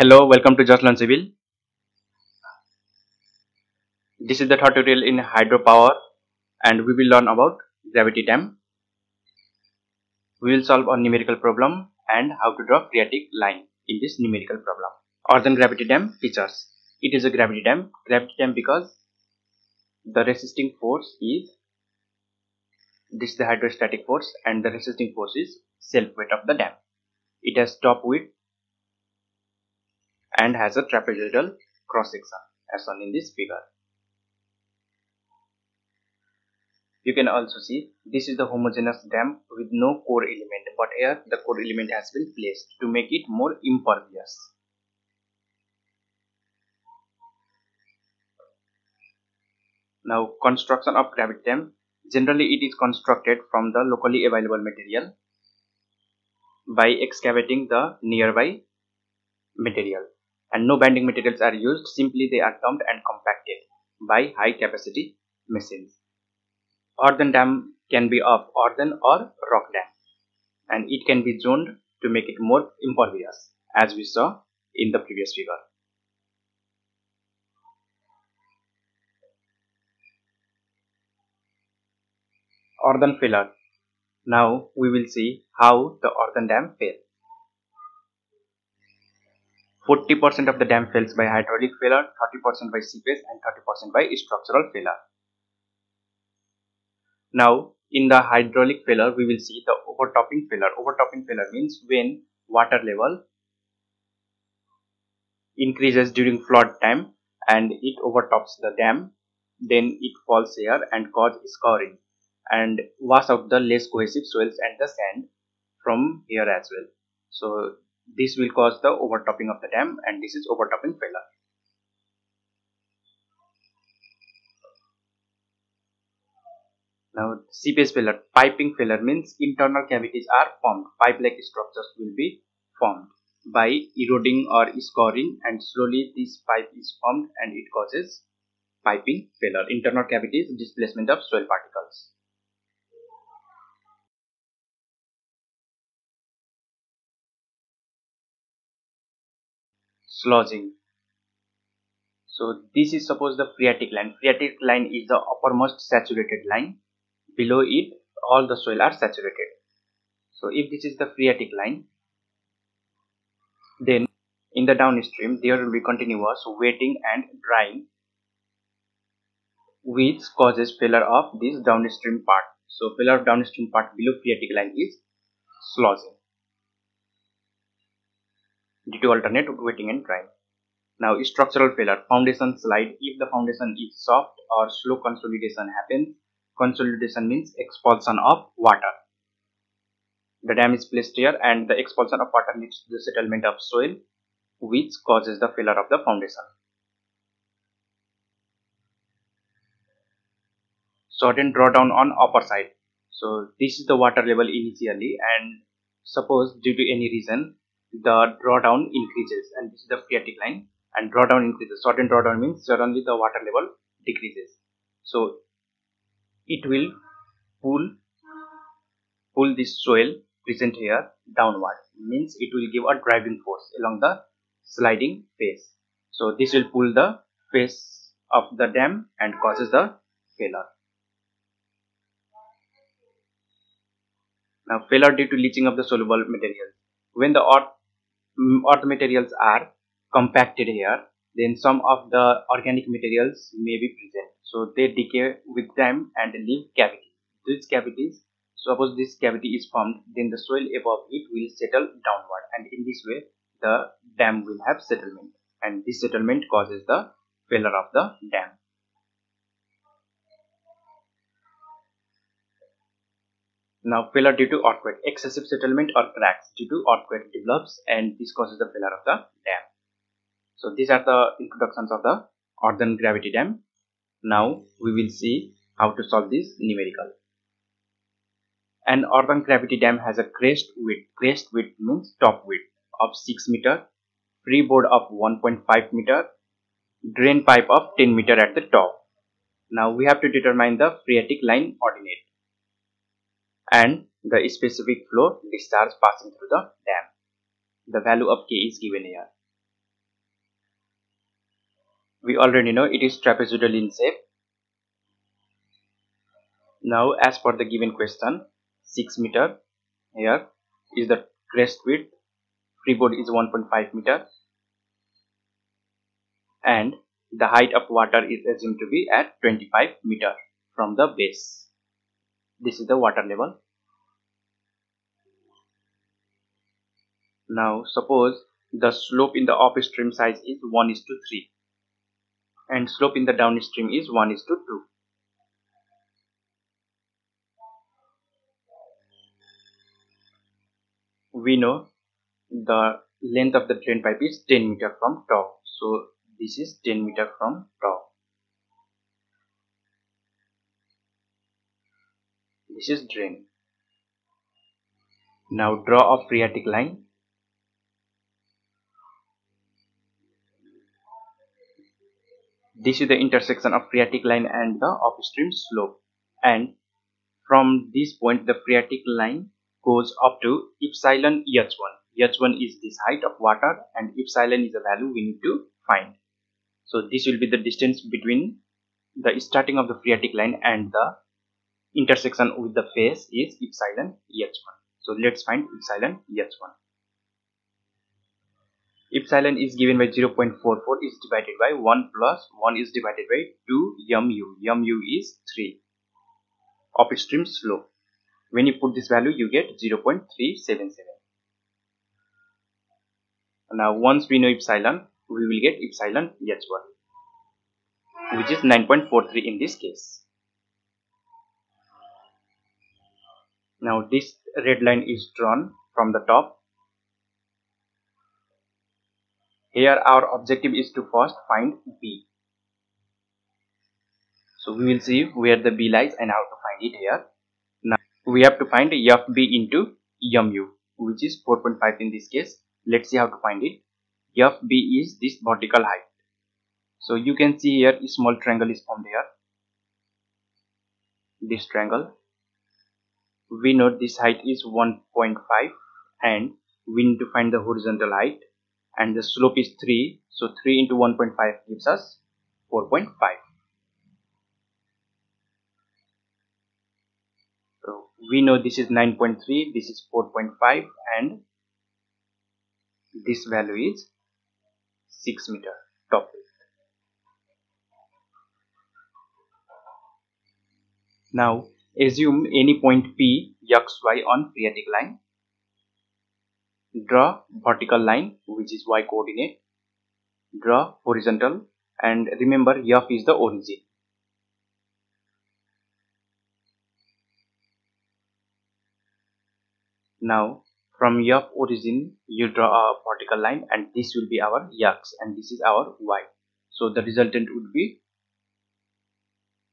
Hello, welcome to Just Learn Civil. This is the third tutorial in hydropower and we will learn about gravity dam. We will solve a numerical problem and how to draw phreatic line in this numerical problem. Earthen gravity dam features. It is a gravity dam. Gravity dam because the resisting force is this is the hydrostatic force and the resisting force is self weight of the dam. It has top width and has a trapezoidal cross section as shown in this figure. You can also see this is the homogeneous dam with no core element but here the core element has been placed to make it more impervious. Now construction of gravity dam generally it is constructed from the locally available material by excavating the nearby material and no bending materials are used. Simply they are dumped and compacted by high capacity machines. Earthen dam can be of earthen or rock dam and it can be zoned to make it more impervious as we saw in the previous figure. Earthen failure now we will see how the earthen dam fails 40% of the dam fails by hydraulic failure, 30% by seepage and 30% by structural failure. Now, in the hydraulic failure, we will see the overtopping failure. Overtopping failure means when water level increases during flood time and it overtops the dam, then it falls here and cause scouring and wash out the less cohesive soils and the sand from here as well. So this will cause the overtopping of the dam and this is overtopping failure. Now seepage failure, piping failure means internal cavities are formed, pipe-like structures will be formed by eroding or scouring and slowly this pipe is formed and it causes piping failure. Internal cavities, displacement of soil particles. Sludging. So this is suppose the phreatic line. Phreatic line is the uppermost saturated line. Below it all the soil are saturated. So if this is the phreatic line then in the downstream there will be continuous wetting and drying which causes failure of this downstream part. So failure of downstream part below phreatic line is sludging due to alternate wetting and drying. Now structural failure, foundation slide. If the foundation is soft or slow consolidation happens, consolidation means expulsion of water. The dam is placed here and the expulsion of water leads to the settlement of soil which causes the failure of the foundation. Sudden drawdown on upper side. So this is the water level initially and suppose due to any reason the drawdown increases and this is the phreatic line. And drawdown increases. Sudden drawdown means suddenly the water level decreases. So it will pull pull this soil present here downward. Means it will give a driving force along the sliding face. So this will pull the face of the dam and causes the failure. Now failure due to leaching of the soluble materials when the earth earth materials are compacted here then some of the organic materials may be present. So they decay with time and leave cavities these cavities suppose this cavity is formed then the soil above it will settle downward and in this way the dam will have settlement and this settlement causes the failure of the dam Now failure due to earthquake, excessive settlement or cracks due to earthquake develops and this causes the failure of the dam. So these are the introductions of the earthen gravity dam. Now we will see how to solve this numerical. An earthen gravity dam has a crest width. Crest width means top width of 6 meter, freeboard of 1.5 meter, drain pipe of 10 meter at the top. Now we have to determine the phreatic line ordinate and the specific flow discharge passing through the dam. The value of K is given here. we already know it is trapezoidal in shape now as per the given question 6 meter here is the crest width freeboard is 1.5 meter and the height of water is assumed to be at 25 meter from the base this is the water level now suppose the slope in the upstream size is 1 is to 3 and slope in the downstream is 1 is to 2. We know the length of the drain pipe is 10 meter from top. So this is 10 meter from top. This is drain. Now draw a phreatic line. This is the intersection of phreatic line and the upstream slope. And from this point the phreatic line goes up to epsilon h1 h1 is this height of water and epsilon is the value we need to find. So this will be the distance between the starting of the phreatic line and the intersection with the face is epsilon h1 so let's find epsilon h1 epsilon is given by 0.44 is divided by 1 plus 1 is divided by 2 mu. Mu is 3 upstream slope. When you put this value you get 0.377 now once we know epsilon we will get epsilon h1 which is 9.43 in this case now this red line is drawn from the top. Here our objective is to first find b. So we will see where the b lies and how to find it here. Now we have to find fb into mu which is 4.5 in this case. Let's see how to find it. Fb is this vertical height. So you can see here a small triangle is formed here. This triangle we know this height is 1.5 and we need to find the horizontal height. And the slope is 3 so 3 into 1.5 gives us 4.5 so we know this is 9.3 this is 4.5 and this value is 6 meter top width. Now assume any point p on phreatic line. Draw vertical line which is y coordinate. Draw horizontal and remember f is the origin. Now from f origin you draw a vertical line and this will be our x and this is our y. So the resultant would be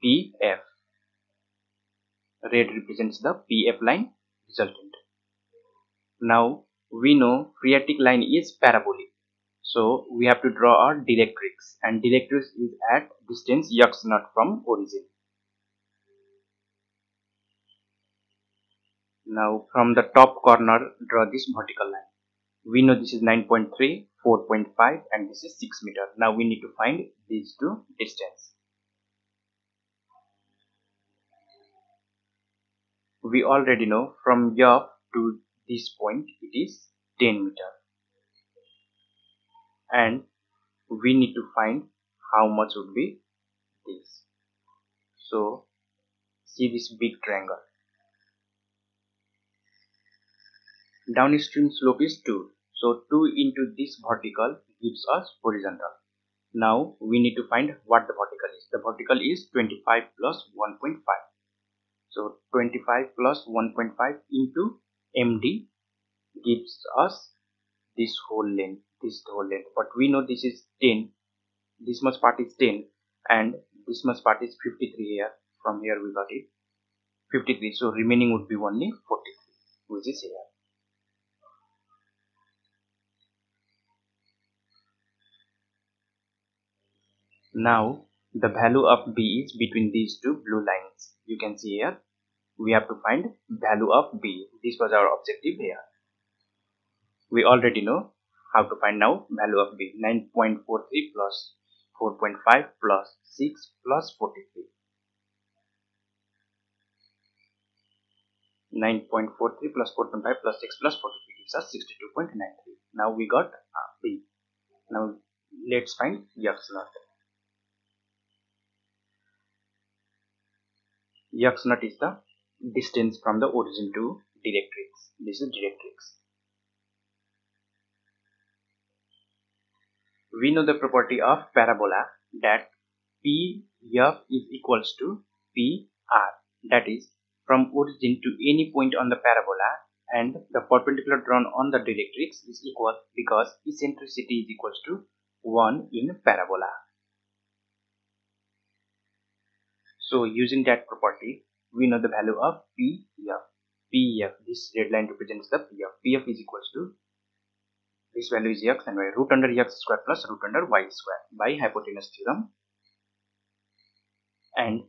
pf red represents the pf line resultant. Now we know phreatic line is parabolic. So we have to draw our directrix and directrix is at distance x naught from origin. Now from the top corner draw this vertical line. We know this is 9.3 4.5 and this is 6 meter. Now we need to find these two distance we already know from F to this point it is 10 meter. And we need to find how much would be this. So see this big triangle. Downstream slope is 2 so 2 into this vertical gives us horizontal. Now we need to find what the vertical is. The vertical is 25 plus 1.5 so 25 plus 1.5 into md gives us this whole length this whole length. But we know this is 10 this much part is 10 and this much part is 53 here. From here we got it. 53 so remaining would be only 43 which is here. Now the value of b is between these two blue lines. You can see here we have to find value of b. This was our objective here. We already know how to find now value of b. 9.43 plus 4.5 plus 6 plus 43 9.43 plus 4.5 plus 6 plus 43 gives us 62.93 now we got uh, b. Now let's find x naught. X naught is the distance from the origin to directrix. This is directrix. We know the property of parabola that PF is equals to PR that is from origin to any point on the parabola and the perpendicular drawn on the directrix is equal because eccentricity is equals to 1 in parabola. So using that property we know the value of PF. PF this red line represents the PF. PF is equals to this value is x and y root under x square plus root under y square by hypotenuse theorem and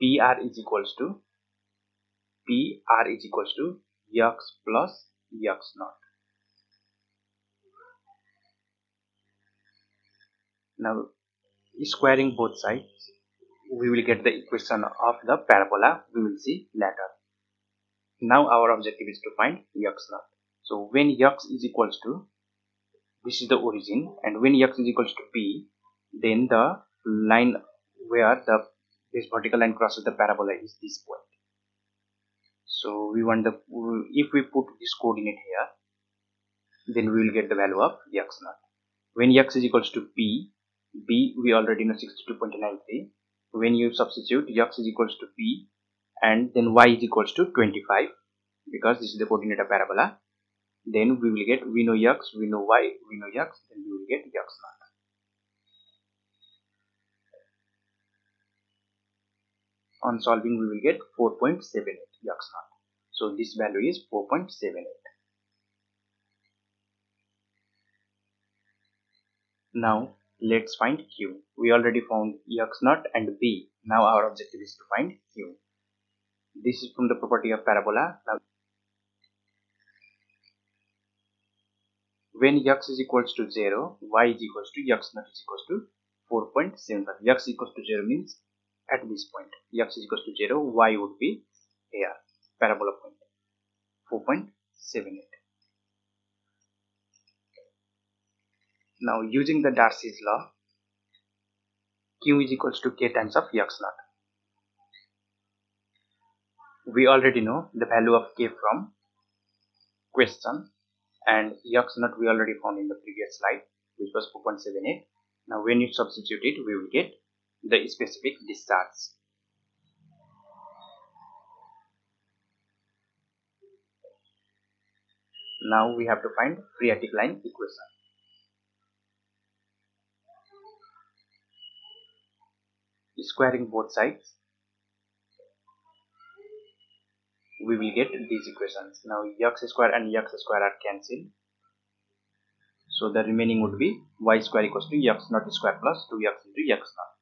PR is equals to PR is equals to x plus x naught. Now squaring both sides we will get the equation of the parabola we will see later. Now our objective is to find x naught. So when x is equals to this is the origin and when x is equals to p then the line where the this vertical line crosses the parabola is this point so we want the if we put this coordinate here then we will get the value of x naught when x is equals to p b we already know 62.93 when you substitute x is equals to p and then y is equals to 25 because this is the coordinate of parabola. Then we will get we know x we know y we know x then we will get x naught. On solving we will get 4.78 x naught. So this value is 4.78 now let's find q. We already found x naught and b. Now our objective is to find q. This is from the property of parabola. Now when x is equals to 0 y is equals to x naught is equals to 4.75 x equals to 0 means at this point x is equals to 0 y would be here parabola point 4.78 now using the Darcy's law q is equals to k times of x naught. We already know the value of k from question and x naught we already found in the previous slide which was 4.78 now when you substitute it we will get the specific discharge. Now we have to find phreatic line equation squaring both sides. We will get these equations. Now x square and x square are cancelled. So the remaining would be y square equals to x naught square plus 2x into x naught.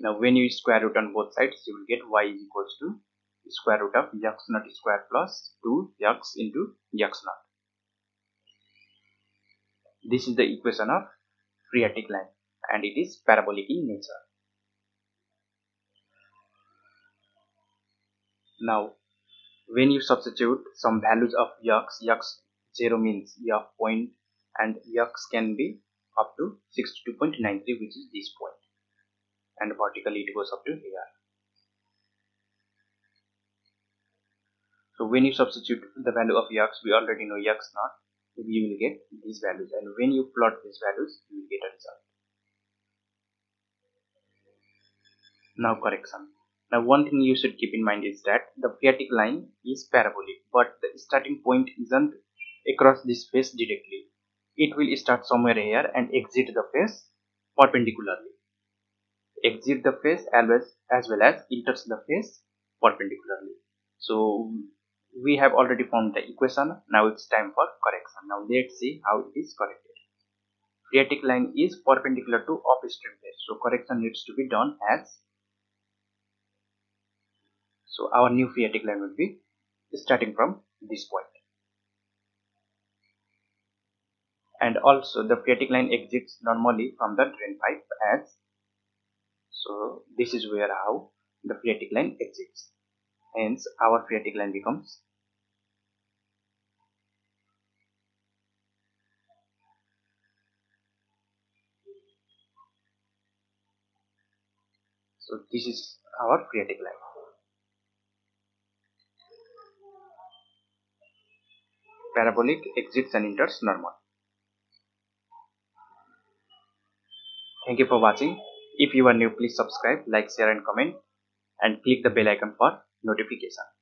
Now when you square root on both sides you will get y is equals to square root of x naught square plus 2x into x naught. This is the equation of phreatic line and it is parabolic in nature Now, when you substitute some values of x, x 0 means f point and x can be up to 62.93 which is this point and vertically it goes up to here. So when you substitute the value of x, we already know x naught, we will get these values and when you plot these values, you will get a result. Now correction. Now one thing you should keep in mind is that the phreatic line is parabolic but the starting point isn't across this face directly. It will start somewhere here and exit the face perpendicularly. Exit the face as well as, well as enters the face perpendicularly. So we have already found the equation. Now it's time for correction. Now let's see how it is corrected. Phreatic line is perpendicular to upstream face. So correction needs to be done as so our new phreatic line will be starting from this point. and also the phreatic line exits normally from the drain pipe as so this is where how the phreatic line exits hence our phreatic line becomes so this is our phreatic line parabolic exits and enters normal. Thank you for watching. If you are new please subscribe like share and comment and click the bell icon for notification